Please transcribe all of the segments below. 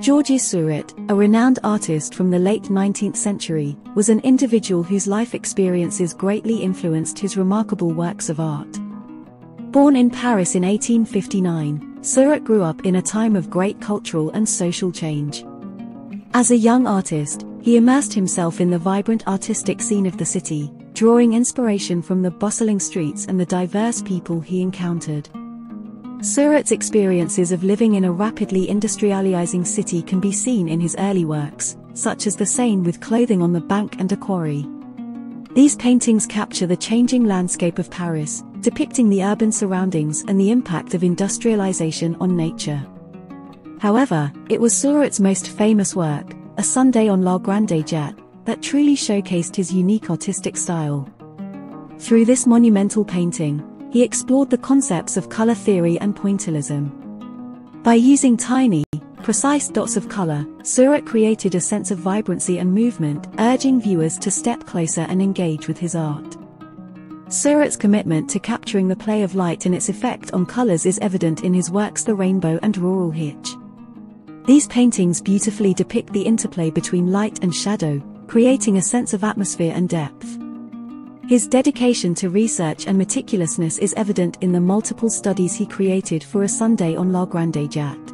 Georges Seurat, a renowned artist from the late 19th century, was an individual whose life experiences greatly influenced his remarkable works of art. Born in Paris in 1859, Seurat grew up in a time of great cultural and social change. As a young artist, he immersed himself in the vibrant artistic scene of the city, drawing inspiration from the bustling streets and the diverse people he encountered. Seurat's experiences of living in a rapidly industrializing city can be seen in his early works, such as The Seine with clothing on the bank and a quarry. These paintings capture the changing landscape of Paris, depicting the urban surroundings and the impact of industrialization on nature. However, it was Seurat's most famous work, A Sunday on La Grande Jatte, that truly showcased his unique artistic style. Through this monumental painting, he explored the concepts of color theory and pointillism. By using tiny, precise dots of color, Seurat created a sense of vibrancy and movement, urging viewers to step closer and engage with his art. Seurat's commitment to capturing the play of light and its effect on colors is evident in his works The Rainbow and Rural Hitch. These paintings beautifully depict the interplay between light and shadow, creating a sense of atmosphere and depth. His dedication to research and meticulousness is evident in the multiple studies he created for a Sunday on La Grande Jatte.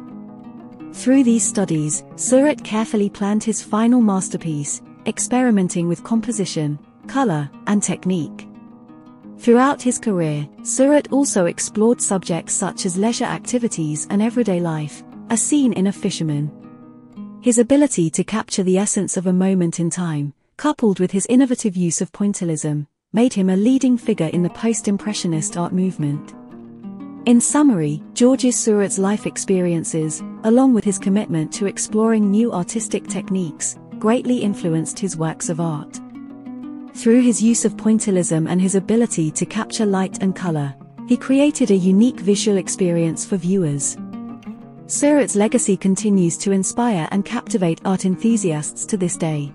Through these studies, Seurat carefully planned his final masterpiece, experimenting with composition, color, and technique. Throughout his career, Seurat also explored subjects such as leisure activities and everyday life, as seen in A Fisherman. His ability to capture the essence of a moment in time, coupled with his innovative use of pointillism, made him a leading figure in the post-impressionist art movement. In summary, Georges Seurat's life experiences, along with his commitment to exploring new artistic techniques, greatly influenced his works of art. Through his use of pointillism and his ability to capture light and color, he created a unique visual experience for viewers. Seurat's legacy continues to inspire and captivate art enthusiasts to this day.